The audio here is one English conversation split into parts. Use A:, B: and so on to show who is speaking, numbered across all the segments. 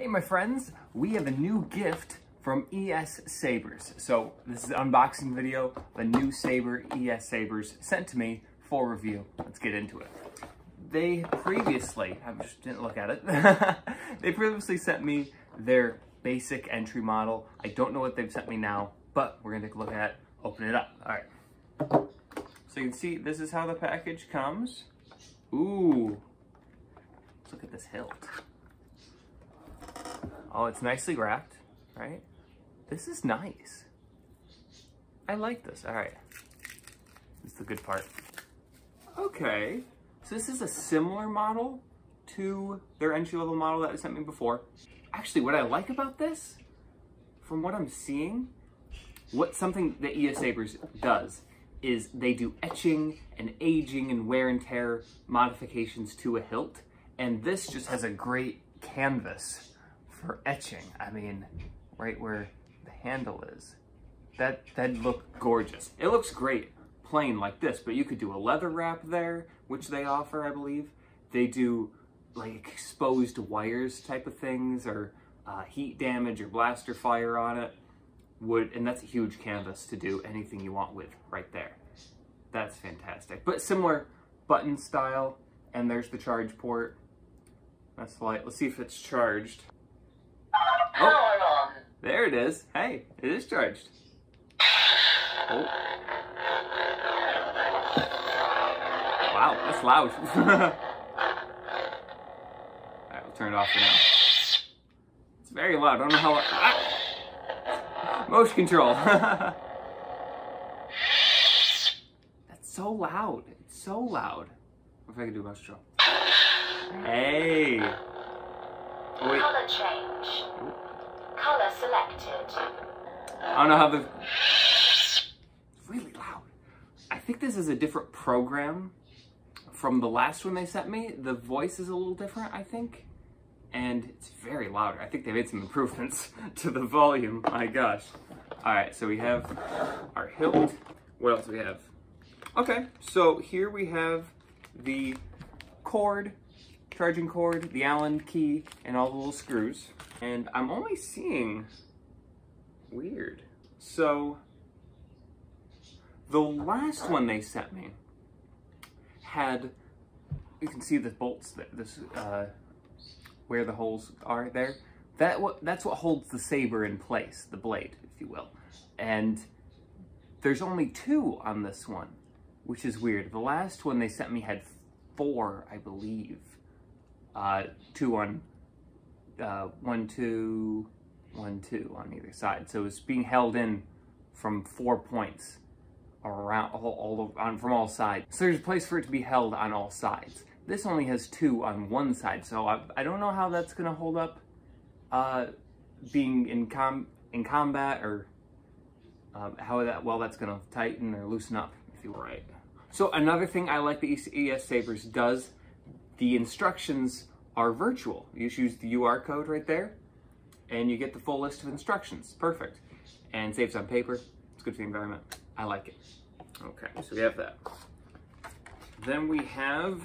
A: Hey my friends, we have a new gift from ES Sabers. So this is an unboxing video the new Saber ES Sabers sent to me for review. Let's get into it. They previously, I just didn't look at it, they previously sent me their basic entry model. I don't know what they've sent me now, but we're gonna take a look at it, open it up. All right. So you can see this is how the package comes. Ooh, let's look at this hilt. Oh, it's nicely wrapped, right? This is nice. I like this. All right. This is the good part. Okay. So this is a similar model to their entry-level model that they sent me before. Actually, what I like about this, from what I'm seeing, what something that ES Sabers does is they do etching and aging and wear and tear modifications to a hilt. And this just has a great canvas for etching. I mean, right where the handle is. That, that'd look gorgeous. It looks great plain like this, but you could do a leather wrap there, which they offer, I believe. They do like exposed wires type of things or uh, heat damage or blaster fire on it. Would, and that's a huge canvas to do anything you want with right there. That's fantastic. But similar button style, and there's the charge port. That's the light. Let's see if it's charged.
B: Oh.
A: There it is. Hey, it is charged. Oh. Wow, that's loud. Alright, we'll turn it off for now. It's very loud. I don't know how... Ah! Motion control. that's so loud. It's so loud. What if I can do motion control? Hey.
B: Oh, wait. Color change.
A: I don't know how the... It's really loud. I think this is a different program from the last one they sent me. The voice is a little different, I think. And it's very loud. I think they made some improvements to the volume. My gosh. All right, so we have our hilt. What else do we have? Okay, so here we have the cord, charging cord, the Allen key, and all the little screws. And I'm only seeing, weird. So, the last one they sent me had, you can see the bolts, this, uh, where the holes are there. That That's what holds the saber in place, the blade, if you will. And there's only two on this one, which is weird. The last one they sent me had four, I believe. Uh, two on uh, one, two, one, two on either side. So it's being held in from four points around all, all on from all sides. So there's a place for it to be held on all sides. This only has two on one side, so I, I don't know how that's gonna hold up uh, being in com in combat or um, how that well that's gonna tighten or loosen up if you were right. So another thing I like the ES Sabers does, the instructions are virtual. You just use the QR code right there and you get the full list of instructions. Perfect. And saves on paper. It's good for the environment. I like it. Okay, so we have that. Then we have,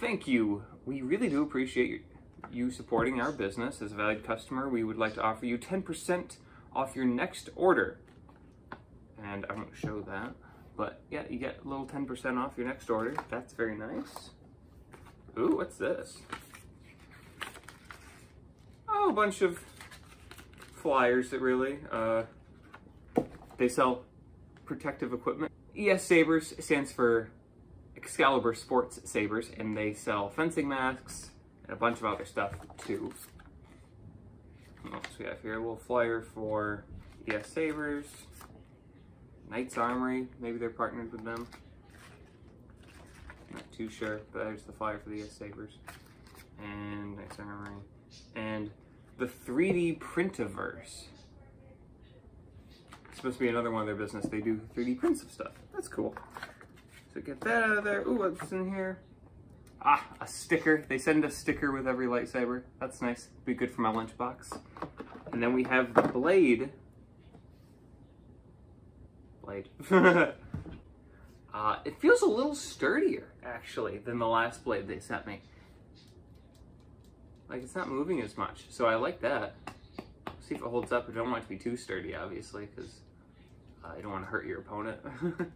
A: thank you. We really do appreciate you supporting our business. As a valued customer, we would like to offer you 10% off your next order. And I won't show that, but yeah, you get a little 10% off your next order. That's very nice. Ooh, what's this? Oh, a bunch of flyers that really, uh, they sell protective equipment. ES Sabers stands for Excalibur Sports Sabers, and they sell fencing masks and a bunch of other stuff too. What else we have here? A little flyer for ES Sabers, Knights Armory, maybe they're partnered with them. Not too sure, but there's the flyer for the ES Sabers. And Knights Armory. And the 3D Printiverse supposed to be another one of their business. They do 3D prints of stuff. That's cool. So get that out of there. Ooh, what's in here? Ah, a sticker. They send a sticker with every lightsaber. That's nice. Be good for my lunchbox. And then we have the blade. Blade. uh, it feels a little sturdier, actually, than the last blade they sent me. Like it's not moving as much. So I like that. See if it holds up. I don't want it to be too sturdy, obviously, because uh, you don't want to hurt your opponent. Anything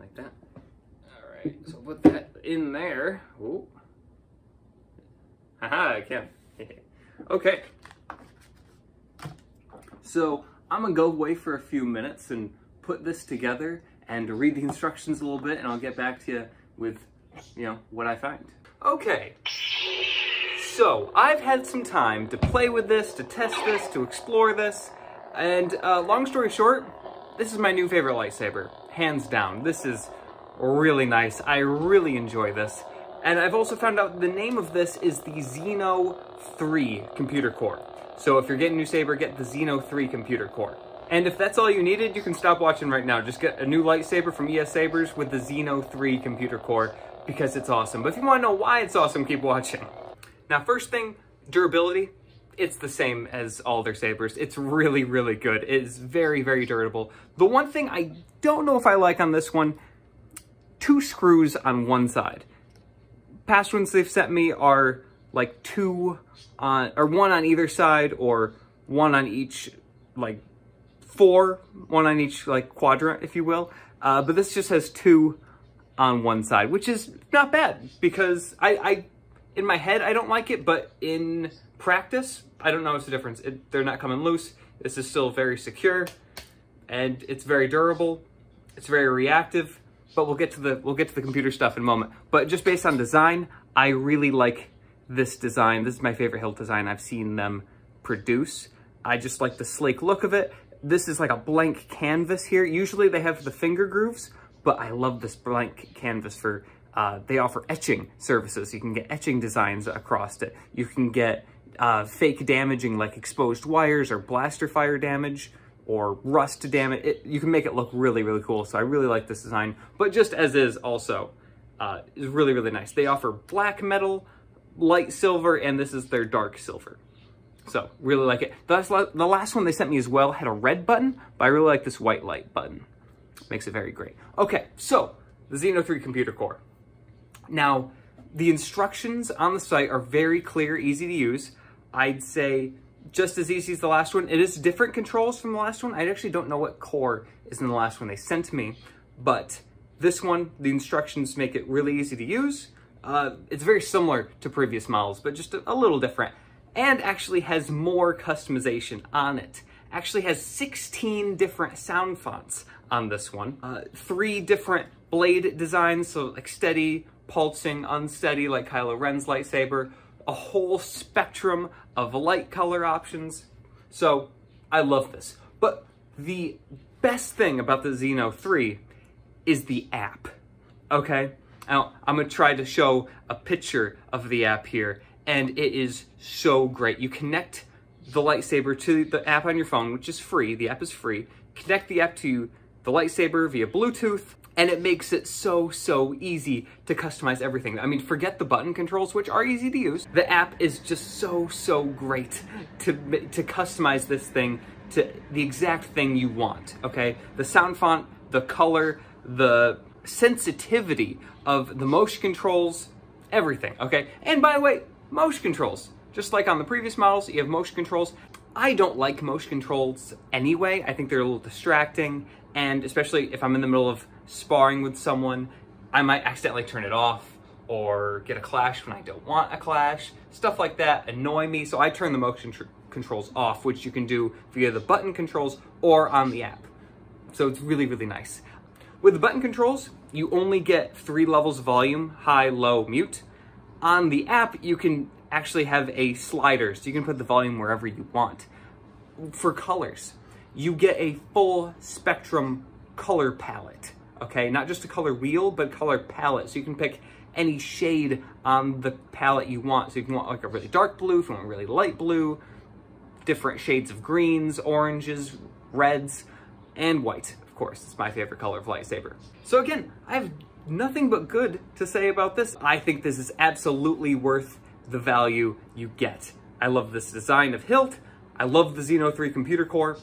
A: like that. All right, so put that in there. Ooh. Haha, I can. okay. So I'm gonna go away for a few minutes and put this together and read the instructions a little bit and I'll get back to you with, you know, what I find. Okay. So I've had some time to play with this, to test this, to explore this, and uh, long story short, this is my new favorite lightsaber, hands down. This is really nice. I really enjoy this. And I've also found out the name of this is the Xeno 3 computer core. So if you're getting a new saber, get the Xeno 3 computer core. And if that's all you needed, you can stop watching right now. Just get a new lightsaber from ES Sabers with the Xeno 3 computer core because it's awesome. But if you want to know why it's awesome, keep watching. Now, first thing, durability. It's the same as all their sabers. It's really, really good. It is very, very durable. The one thing I don't know if I like on this one, two screws on one side. Past ones they've sent me are like two on, or one on either side or one on each, like four, one on each like quadrant, if you will. Uh, but this just has two on one side, which is not bad because I, I, in my head, I don't like it, but in practice, I don't notice the difference. It, they're not coming loose. This is still very secure and it's very durable. It's very reactive, but we'll get to the, we'll get to the computer stuff in a moment. But just based on design, I really like this design. This is my favorite hilt design I've seen them produce. I just like the sleek look of it. This is like a blank canvas here. Usually they have the finger grooves, but I love this blank canvas for, uh, they offer etching services. You can get etching designs across it. You can get uh, fake damaging like exposed wires or blaster fire damage or rust damage. It, you can make it look really, really cool. So I really like this design, but just as is also uh, is really, really nice. They offer black metal, light silver, and this is their dark silver. So really like it. The last, the last one they sent me as well had a red button, but I really like this white light button. Makes it very great. Okay, so the Xeno 3 computer core. Now, the instructions on the site are very clear, easy to use. I'd say just as easy as the last one. It is different controls from the last one. I actually don't know what core is in the last one they sent me, but this one, the instructions make it really easy to use. Uh, it's very similar to previous models, but just a, a little different. And actually has more customization on it. Actually has 16 different sound fonts on this one. Uh, three different blade designs, so like steady, pulsing, unsteady, like Kylo Ren's lightsaber. A whole spectrum of light color options. So I love this. But the best thing about the Xeno 3 is the app, okay? Now, I'm gonna try to show a picture of the app here, and it is so great. You connect the lightsaber to the app on your phone, which is free, the app is free. Connect the app to the lightsaber via Bluetooth, and it makes it so, so easy to customize everything. I mean, forget the button controls, which are easy to use. The app is just so, so great to, to customize this thing to the exact thing you want, okay? The sound font, the color, the sensitivity of the motion controls, everything, okay? And by the way, motion controls. Just like on the previous models, you have motion controls. I don't like motion controls anyway. I think they're a little distracting, and especially if I'm in the middle of sparring with someone, I might accidentally turn it off or get a clash when I don't want a clash. Stuff like that annoy me, so I turn the motion controls off, which you can do via the button controls or on the app. So it's really, really nice. With the button controls, you only get three levels of volume, high, low, mute. On the app, you can actually have a slider, so you can put the volume wherever you want. For colors, you get a full spectrum color palette, okay? Not just a color wheel, but color palette. So you can pick any shade on the palette you want. So you can want like a really dark blue, if you want really light blue, different shades of greens, oranges, reds, and white. Of course, it's my favorite color of lightsaber. So again, I have nothing but good to say about this. I think this is absolutely worth the value you get. I love this design of hilt. I love the Xeno 3 computer core.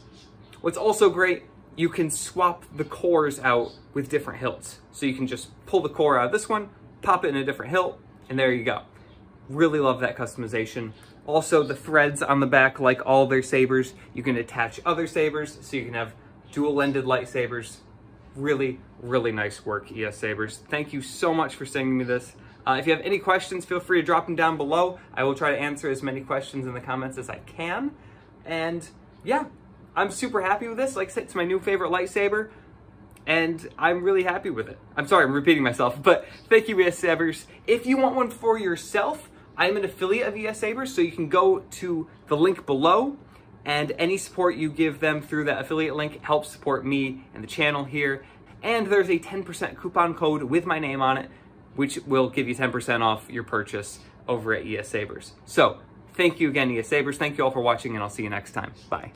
A: What's also great, you can swap the cores out with different hilts. So you can just pull the core out of this one, pop it in a different hilt, and there you go. Really love that customization. Also, the threads on the back, like all their sabers, you can attach other sabers, so you can have dual-ended lightsabers. Really, really nice work, ES Sabers. Thank you so much for sending me this. Uh, if you have any questions, feel free to drop them down below. I will try to answer as many questions in the comments as I can. And yeah, I'm super happy with this. Like I said, it's my new favorite lightsaber and I'm really happy with it. I'm sorry, I'm repeating myself, but thank you, ES Sabers. If you want one for yourself, I'm an affiliate of ES Sabers, so you can go to the link below, and any support you give them through that affiliate link helps support me and the channel here. And there's a 10% coupon code with my name on it, which will give you 10% off your purchase over at ES Sabers. So, thank you again, ES Sabers. Thank you all for watching, and I'll see you next time. Bye.